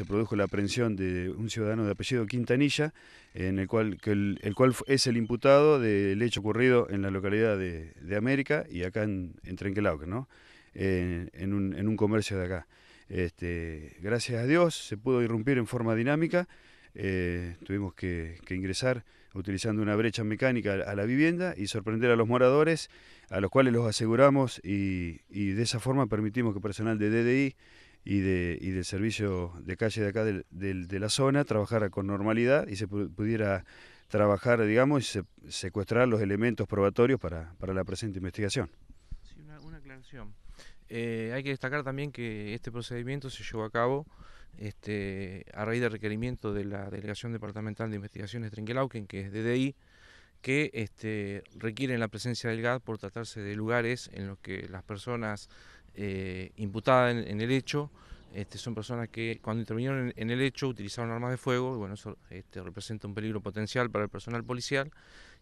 Se produjo la aprehensión de un ciudadano de apellido Quintanilla, en el cual, el, cual es el imputado del hecho ocurrido en la localidad de, América y acá en, en ¿no? en, un, comercio de acá. Este, gracias a Dios se pudo irrumpir en forma dinámica, eh, tuvimos que, ingresar utilizando una brecha mecánica a la vivienda y sorprender a los moradores, a los cuales los aseguramos y, y de esa forma permitimos que personal de DDI y, de, y del servicio de calle de acá de, la zona trabajara con normalidad y se pudiera trabajar, digamos, y secuestrar los elementos probatorios para, la presente investigación. Una, aclaración. Eh, hay que destacar también que este procedimiento se llevó a cabo este, a raíz del requerimiento de la Delegación Departamental de Investigaciones Trinquelauquen, que es DDI, que este, requieren la presencia del GAD por tratarse de lugares en los que las personas eh, imputadas en, el hecho este, son personas que cuando intervinieron en, el hecho utilizaron armas de fuego y bueno, eso este, representa un peligro potencial para el personal policial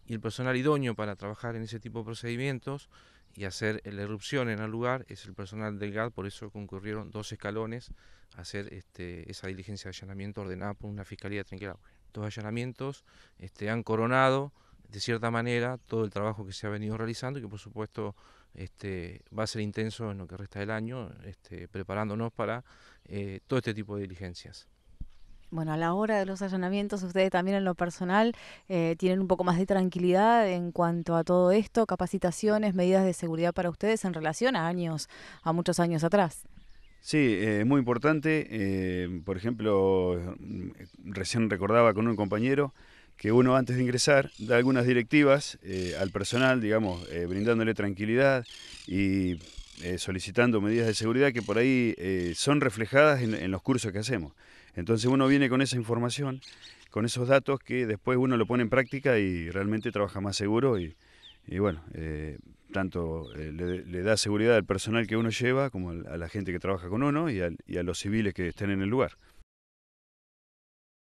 y el personal idóneo para trabajar en ese tipo de procedimientos y hacer la erupción en el lugar es el personal del GAD, por eso concurrieron dos escalones a hacer este, esa diligencia de allanamiento ordenada por una fiscalía tranquila. Dos allanamientos este, han coronado de cierta manera todo el trabajo que se ha venido realizando y que por supuesto este, va a ser intenso en lo que resta del año, este, preparándonos para eh, todo este tipo de diligencias. Bueno, a la hora de los allanamientos, ustedes también en lo personal eh, tienen un poco más de tranquilidad en cuanto a todo esto, capacitaciones, medidas de seguridad para ustedes en relación a años, a muchos años atrás. Sí, es muy importante. por ejemplo, recién recordaba con un compañero que uno antes de ingresar da algunas directivas eh, al personal, digamos, eh, brindándole tranquilidad y eh, solicitando medidas de seguridad que por ahí son reflejadas en, los cursos que hacemos. Entonces uno viene con esa información, con esos datos que después uno lo pone en práctica y realmente trabaja más seguro y, bueno, tanto le, da seguridad al personal que uno lleva como a la gente que trabaja con uno y a los civiles que estén en el lugar.